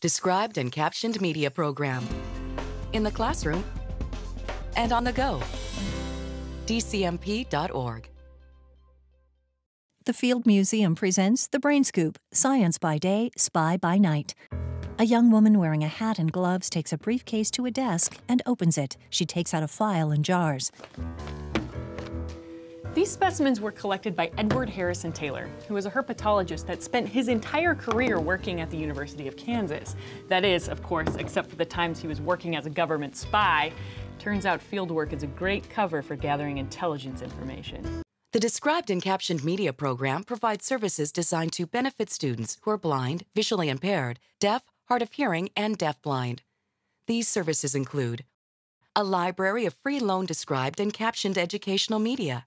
Described and Captioned Media Program. In the classroom and on the go. DCMP.org. The Field Museum presents The Brain Scoop Science by Day, Spy by Night. A young woman wearing a hat and gloves takes a briefcase to a desk and opens it. She takes out a file and jars. These specimens were collected by Edward Harrison Taylor, who was a herpetologist that spent his entire career working at the University of Kansas. That is, of course, except for the times he was working as a government spy. Turns out fieldwork is a great cover for gathering intelligence information. The Described and Captioned Media Program provides services designed to benefit students who are blind, visually impaired, deaf, hard of hearing, and deafblind. These services include a library of free loan described and captioned educational media,